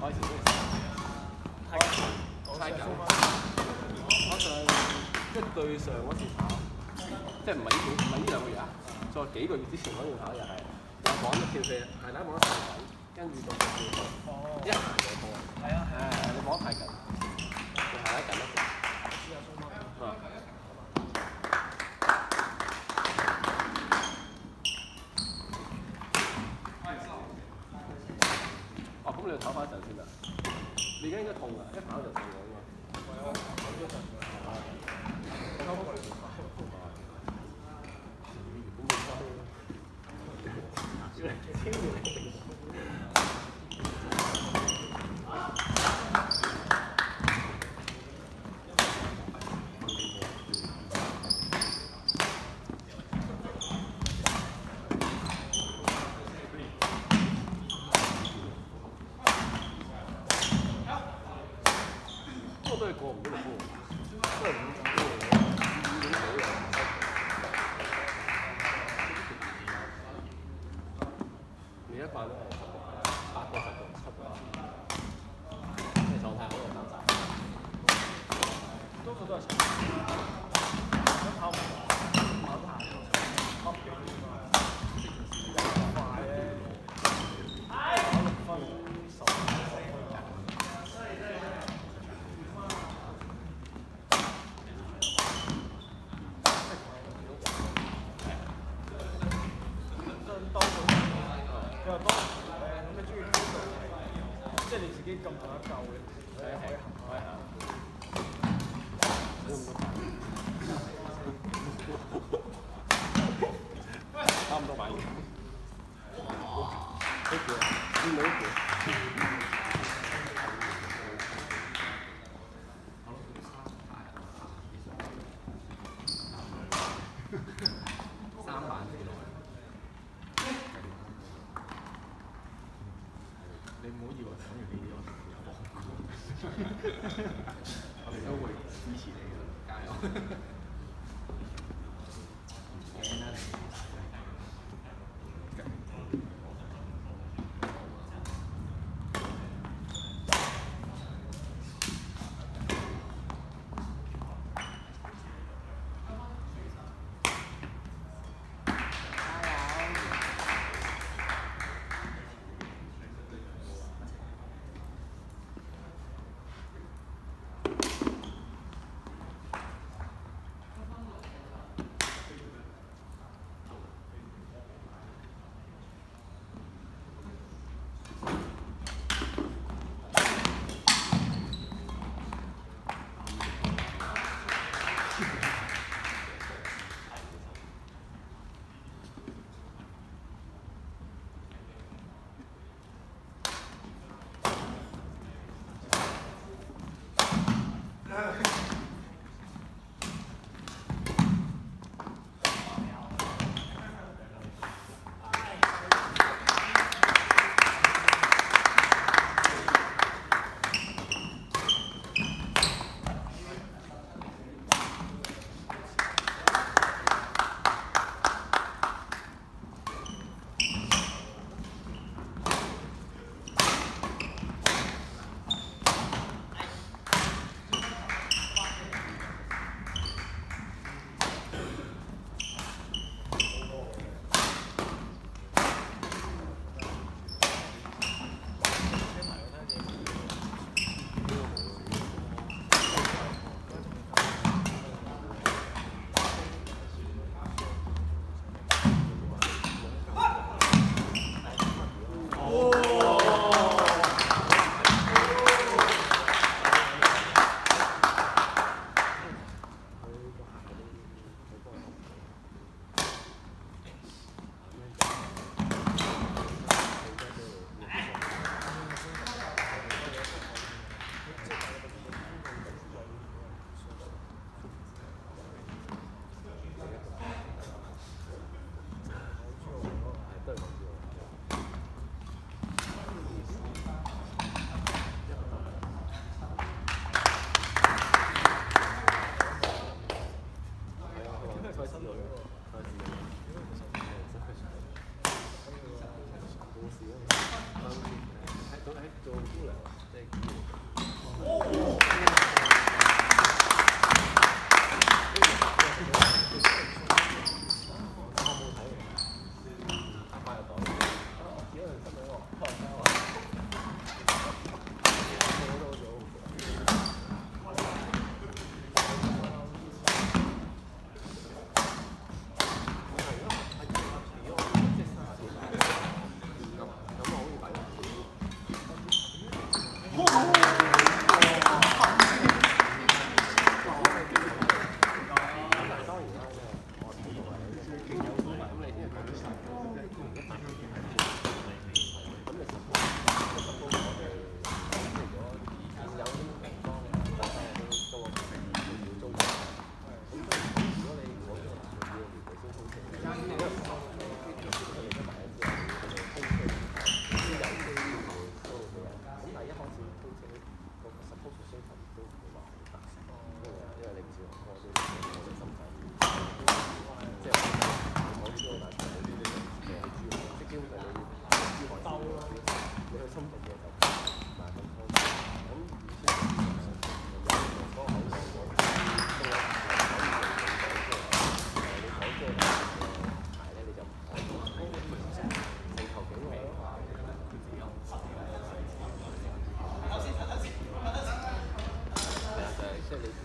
嗰時都係啊，推、我上即對上嗰時跑，即係唔係呢幾唔係呢兩個月啊？再幾個月之前嗰段跑又係，又講一條射，係冇得個射反，跟住到跳二，一行過波。係啊係啊，你冇太緊，你後嚟緊得係。一慣都係，八個十個七個，即係狀態好就打。多數都係長，都跑唔到，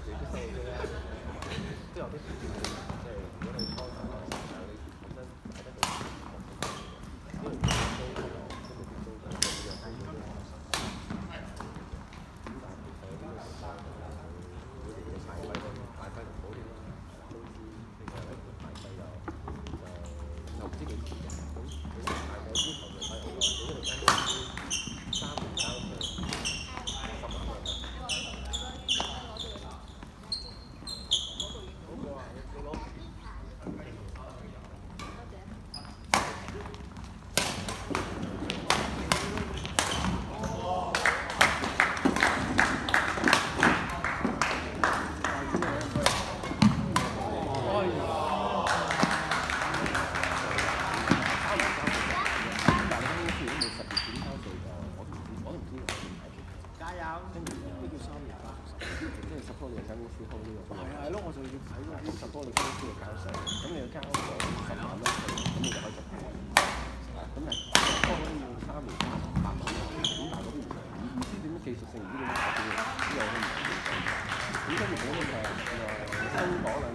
你都系嘅，你都有啲小。即系如果你初。Các bộ luật 保暖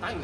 係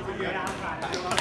Obrigado.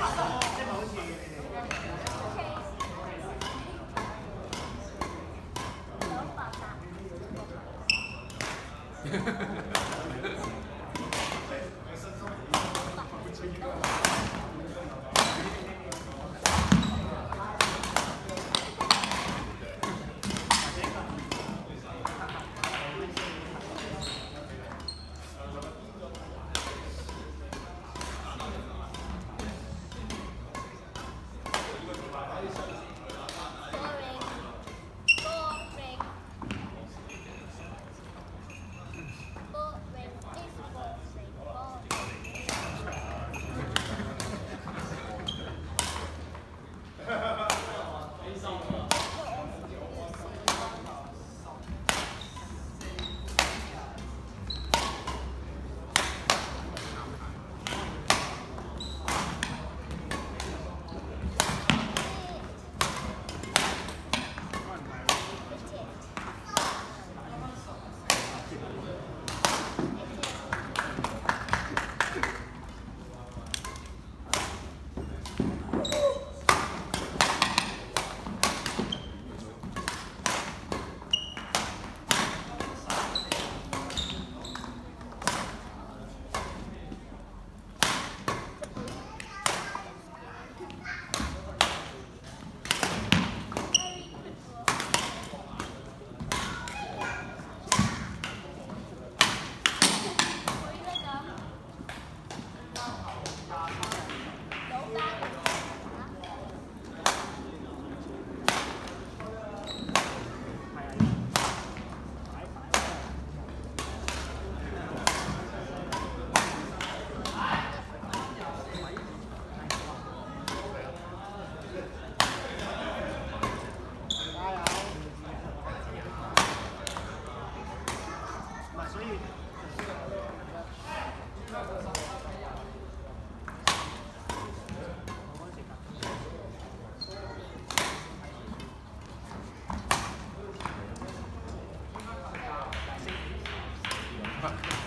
多，即係好似你。就拗。